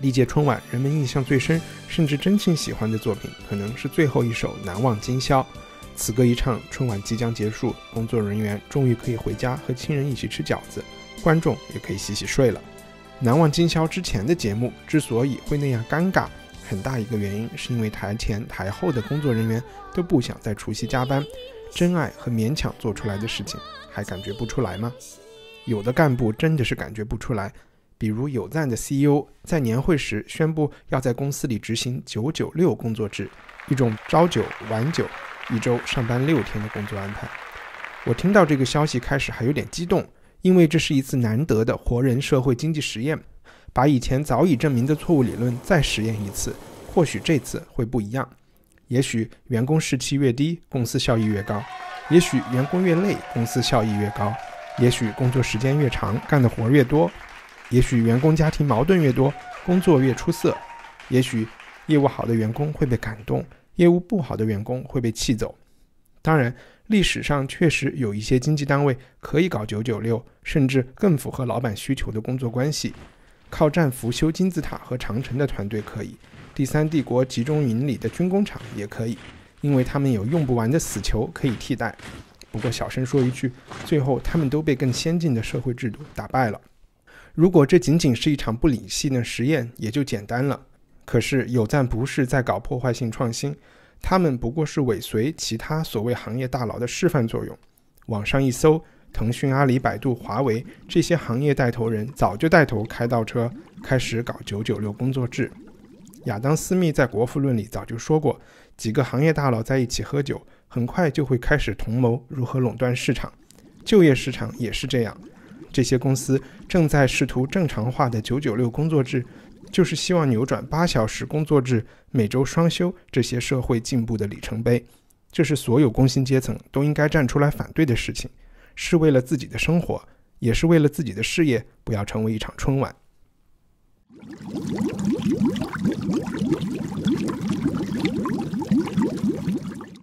历届春晚，人们印象最深，甚至真心喜欢的作品，可能是最后一首《难忘今宵》。此歌一唱，春晚即将结束，工作人员终于可以回家和亲人一起吃饺子，观众也可以洗洗睡了。《难忘今宵》之前的节目之所以会那样尴尬，很大一个原因是因为台前台后的工作人员都不想在除夕加班，真爱和勉强做出来的事情还感觉不出来吗？有的干部真的是感觉不出来。比如有赞的 CEO 在年会时宣布要在公司里执行“九九六”工作制，一种朝九晚九、一周上班六天的工作安排。我听到这个消息开始还有点激动，因为这是一次难得的活人社会经济实验，把以前早已证明的错误理论再实验一次。或许这次会不一样，也许员工士气越低，公司效益越高；也许员工越累，公司效益越高；也许工作时间越长，干的活越多。也许员工家庭矛盾越多，工作越出色；也许业务好的员工会被感动，业务不好的员工会被气走。当然，历史上确实有一些经济单位可以搞九九六，甚至更符合老板需求的工作关系。靠战俘修金字塔和长城的团队可以，第三帝国集中营里的军工厂也可以，因为他们有用不完的死囚可以替代。不过，小声说一句，最后他们都被更先进的社会制度打败了。如果这仅仅是一场不理性的实验，也就简单了。可是有赞不是在搞破坏性创新，他们不过是尾随其他所谓行业大佬的示范作用。网上一搜，腾讯、阿里、百度、华为这些行业带头人早就带头开倒车，开始搞九九六工作制。亚当·斯密在《国富论》里早就说过，几个行业大佬在一起喝酒，很快就会开始同谋如何垄断市场。就业市场也是这样。这些公司正在试图正常化的“九九六”工作制，就是希望扭转八小时工作制、每周双休这些社会进步的里程碑。这是所有工薪阶层都应该站出来反对的事情，是为了自己的生活，也是为了自己的事业，不要成为一场春晚。